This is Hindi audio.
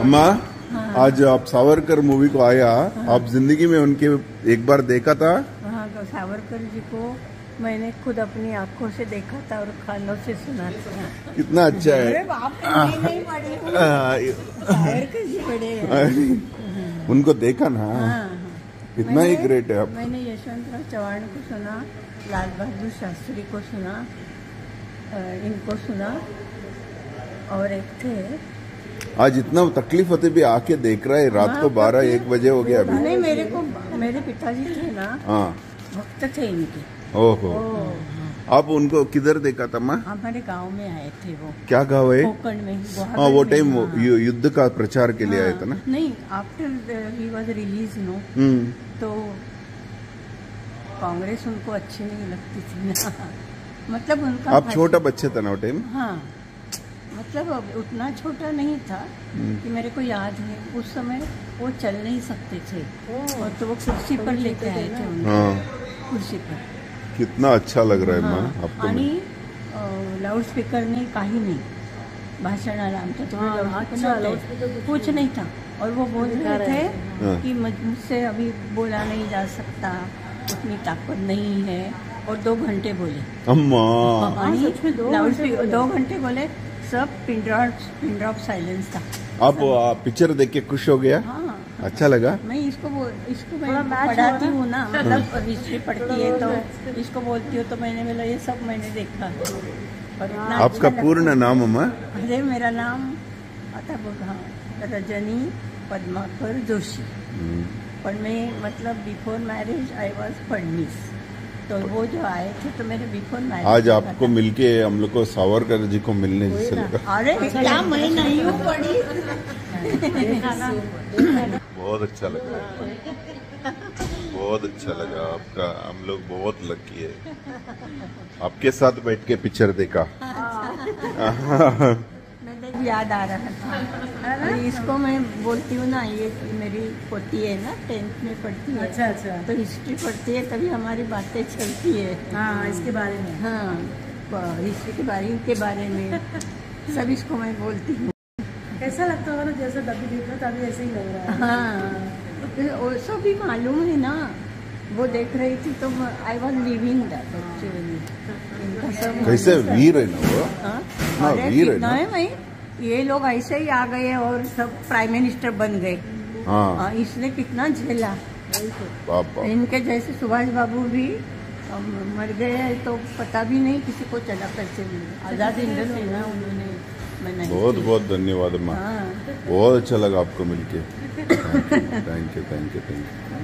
अम्मा हाँ। आज आप सावरकर मूवी को आया हाँ। आप ज़िंदगी में उनके एक बार देखा था वहाँ का सावरकर जी को मैंने खुद अपनी आँखों से देखा था और खानों से सुना था कितना अच्छा है हूँ। बड़े उनको देखा ना हाँ, हाँ। कितना ही ग्रेट है आप मैंने यशवंतराव चौहान को सुना लाल बहादुर शास्त्री को सुना इनको सुना और एक थे आज इतना तकलीफ़ होते भी आके देख रहा है रात को हाँ, बारह एक बजे हो गया अभी। नहीं मेरे को मेरे पिताजी थे ना हाँ। भक्त थे इनके। ओहो। आप उनको किधर देखा था माँ? हमारे गाँव में आए थे वो। क्या गाँव है? में हाँ वो टाइम हाँ। युद्ध का प्रचार के लिए आया था ना? हाँ, नहीं after he was release no तो कांग्रेस उनको अच्छी नहीं लगती थी ना। मतलब उनका आप छोटा बच्चे थे ना वो टाइम हाँ। मतलब अब उतना छोटा नहीं था हम्म। कि मेरे को याद है उस समय वो चल नहीं सकते थे। और तो वो कुर्सी पर लेके आए थे हाँ। कुर्सी पर। कितना अच्छा लग रहा है माँ हाँ. आपको आणि लाऊडस्पीकरने काही नाही। भाषणाला आमच्या तुम्ही लाऊडस्पीकर नव्हते. कुछ नहीं. था. और वो बोल रहे हाँ. थे कि मुझसे अभी बोला नहीं जा सकता। उतनी ताकत नहीं है। और दो घंटे बोले। अम्मा। दो घंटे बोले सब पिन ड्रॉप साइलेंस था। आप पिक्चर देख के खुश हो गया? हाँ। अच्छा लगा? मैं इसको बोल इसको मैं पढ़ाती हूँ ना? मतलब हिस्ट्री पढ़ती है तो इसको बोलती हूँ तो मैंने बोला ये सब मैंने देखा। आपका अच्छा पूर्ण नाम अम्मा अरे मेरा नाम आता बघा रजनी पद्माकर जोशी। हम्म. पण मैं मतलब before marriage I was Phadnis तो वो जो आए थे तो मेरे बिफोर मैरिज आज आपको मिलके हम लोग को सावरकर जी को मिलने से लगा। अरे क्या मैं नहीं हूँ पढ़ी बहुत अच्छा लगा बहुत अच्छा लगा आपका। हम लोग बहुत लकी है। आपके साथ बैठ के पिक्चर देखा। मैंने याद आ रहा था। और इसको मैं बोलती हूँ ना ये मेरी पोती है ना टेंथ में पढ़ती है। अच्छा अच्छा। तो हिस्ट्री पढ़ती है तभी हमारी बातें चलती है। हाँ इसके बारे में। हाँ हिस्ट्री के बारे के बारे में। सब इसको मैं बोलती हूँ। कैसा लगता होगा ना जैसे डब्बी देख अभी ऐसे ही लग रहा है। हाँ। उसको भी मालूम है ना। वो देख रही थी तो I was living that actually कैसे वीर है ना वो। हाँ? हाँ, वीर है ना। है भाई? ये लोग ऐसे ही आ गए और सब प्राइम मिनिस्टर बन गए। हाँ। इसने कितना झेला। इनके जैसे सुभाष बाबू भी मर गए तो पता भी नहीं किसी को चला कैसे आज़ाद इंडियन सेना उन्होंने बहुत बहुत धन्यवाद अम्मा हाँ। बहुत अच्छा लगा आपको मिलके। Thank you thank you thank you